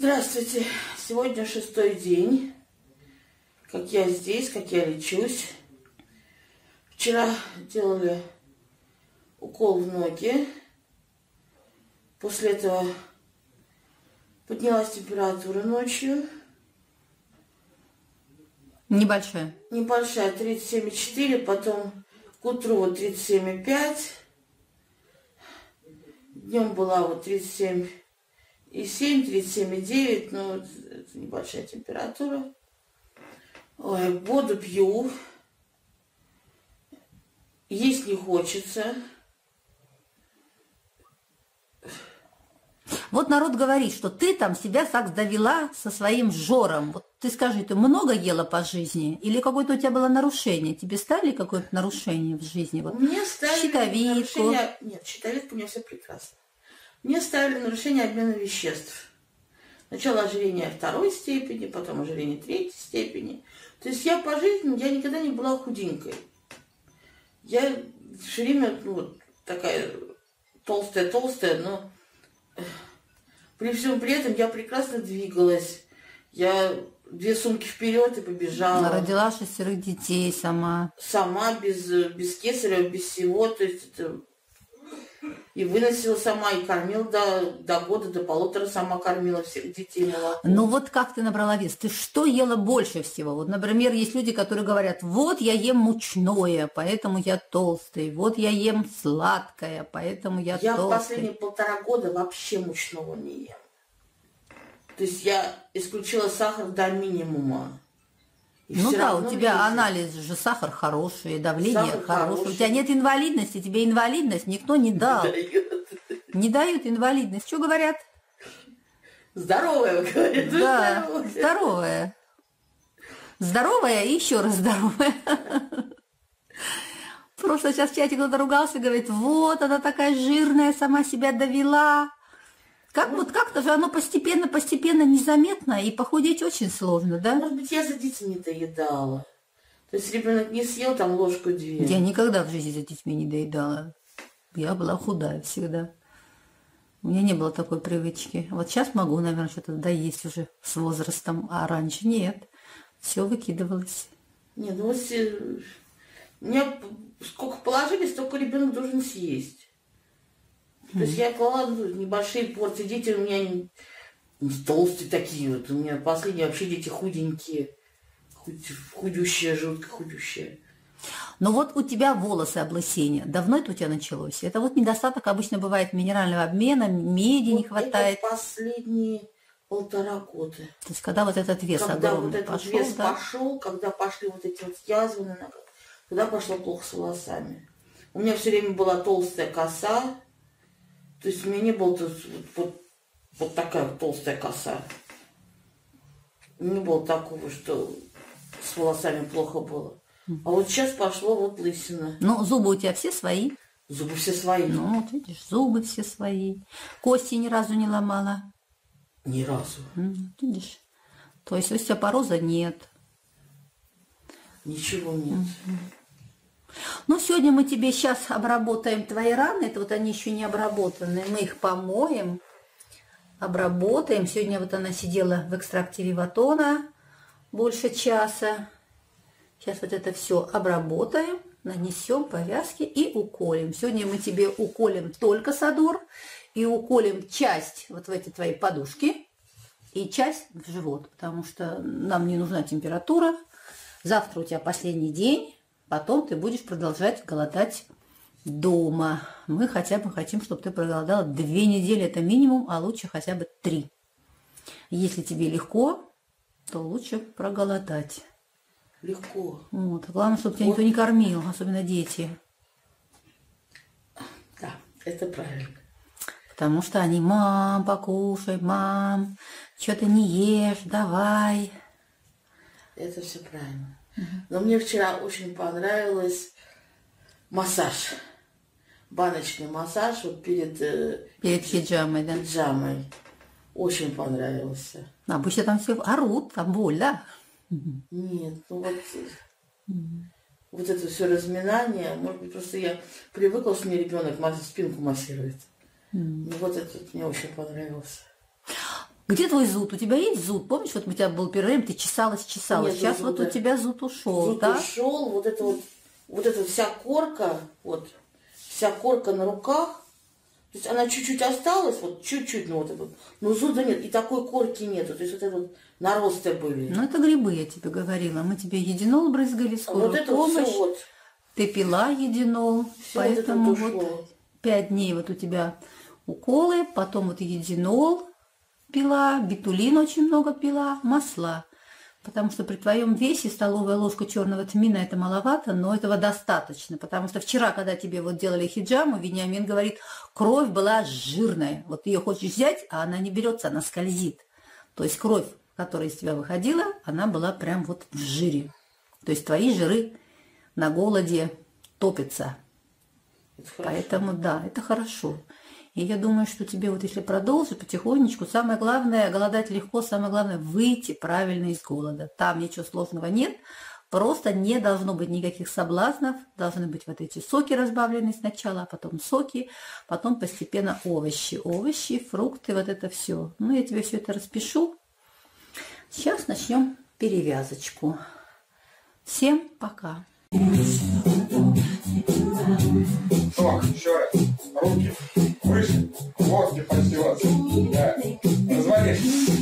Здравствуйте. Сегодня шестой день, как я здесь, как я лечусь. Вчера делали укол в ноги. После этого поднялась температура ночью. Небольшая. Небольшая, 37,4, потом к утру вот 37,5. Днем была вот 37 и 7, 37,9, ну, это небольшая температура. Ой, воду пью. Есть не хочется. Вот народ говорит, что ты там себя так довела со своим жором. Вот ты скажи, ты много ела по жизни? Или какое-то у тебя было нарушение? Тебе ставили какое-то нарушение в жизни? Вот Мне ставили щитовидку. нарушение... Нет, щитовидка у меня все прекрасно. Мне ставили нарушение обмена веществ. Сначала ожирение второй степени, потом ожирение третьей степени. То есть я по жизни, я никогда не была худенькой. Я все время ну, вот такая толстая-толстая, но при всем при этом я прекрасно двигалась. Я две сумки вперед и побежала. Родила шестерых детей сама. Сама, без, без кесарева, без всего. То есть это и выносила сама, и кормила до, до года, до полутора сама кормила всех детей молоком. Ну вот как ты набрала вес? Ты что ела больше всего? Вот, например, есть люди, которые говорят, вот я ем мучное, поэтому я толстый. Вот я ем сладкое, поэтому я, Я толстый. последние полтора года вообще мучного не ем. То есть я исключила сахар до минимума. И Ну да, у тебя мне- анализ же, сахар хороший, давление Сахар хорошее. У хороший. тебя нет инвалидности, тебе инвалидность никто не дал. Не дают инвалидность. Что говорят? Здоровая, вы Да, здоровая. здоровая. Здоровая и еще раз здоровая. Просто сейчас в чате кто-то ругался, говорит, вот она такая жирная, сама себя довела. Как вот как-то же оно постепенно, постепенно незаметно, и похудеть очень сложно, да? Может быть, я за детьми доедала. То есть ребенок не съел там ложку-две. Я никогда в жизни за детьми не доедала. Я была худая всегда. У меня не было такой привычки. Вот сейчас могу, наверное, что-то доесть уже с возрастом, а раньше нет. Все выкидывалось. Не, ну вот э, п- сколько положили, столько ребенок должен съесть. То есть я клала небольшие порции. Дети у меня не, не толстые такие вот. У меня последние вообще дети худенькие. Худ- худющие, жутко худющие. Но вот у тебя волосы облысение. Давно это у тебя началось? Это вот недостаток обычно бывает минерального обмена, меди не Вот хватает. Это последние полтора года. То есть когда вот этот вес когда вот огромный этот пошел, вес да? пошел, когда пошли вот эти вот язвы тогда пошло плохо с волосами. У меня все время была толстая коса, то есть у меня не было вот, вот, вот такая вот толстая коса. Не было такого, что с волосами плохо было. А вот сейчас пошло вот лысина. Ну, зубы у тебя все свои. Зубы все свои. Ну, вот видишь, зубы все свои. Кости ни разу не ломала. Ни разу. Видишь? То есть остеопороза нет. Ничего нет. Ну, сегодня мы тебе сейчас обработаем твои раны. Это вот они еще не обработаны. Мы их помоем, обработаем. Сегодня вот она сидела в экстракте виватона больше часа. Сейчас вот это все обработаем, нанесем повязки и уколем. Сегодня мы тебе уколем только садор и уколем часть вот в эти твои подушки и часть в живот, потому что нам не нужна температура. Завтра у тебя последний день, потом ты будешь продолжать голодать дома. Мы хотя бы хотим, чтобы ты проголодала две недели, это минимум, а лучше хотя бы три. Если тебе легко, то лучше проголодать. Легко. Вот. Главное, чтобы тебя никто не кормил, особенно дети. Да, это правильно. Потому что они, мам, покушай, мам, что ты не ешь, давай. Это все правильно. Но мне вчера очень понравилось массаж. Баночный массаж вот перед э, Перед хиджамой, да. пиджамой. Очень понравился. Обычно там все орут, там боль, да? Нет, ну вот, вот это все разминание, может быть, просто я привыкла, что мне ребенок спинку массирует. Ну вот этот мне очень понравился. Где твой зуд? У тебя есть зуд? Помнишь, вот у тебя был перерыв, ты чесалась, чесалась. Нет Сейчас зуда. вот у тебя зуд ушел, Зуд да? ушел, вот это вот, вот эта вся корка, вот, вся корка на руках, то есть она чуть-чуть осталась, вот чуть-чуть, ну вот это но зуда нет, и такой корки нету, то есть вот это вот наросты были. Ну, это грибы, я тебе говорила. Мы тебе единол брызгали, скорую вот это помощь. все вот, Ты пила единол, это поэтому вот вот дней вот у тебя уколы, потом вот единол пила, битулин очень много пила, масла. Потому что при твоем весе столовая ложка черного тмина это маловато, но этого достаточно. Потому что вчера, когда тебе вот делали хиджаму, Вениамин говорит, кровь была жирная. Вот ее хочешь взять, а она не берется, она скользит. То есть кровь, которая из тебя выходила, она была прям вот в жире. То есть твои жиры на голоде топятся. это хорошо. Поэтому да, это хорошо. И я думаю, что тебе вот если продолжить потихонечку, самое главное, голодать легко, самое главное выйти правильно из голода. Там ничего сложного нет, просто не должно быть никаких соблазнов, должны быть вот эти соки разбавленные сначала, а потом соки, потом постепенно овощи, овощи, фрукты, вот это все. Ну, я тебе все это распишу. Сейчас начнем перевязочку. Всем пока. О, еще раз. Руки Okay.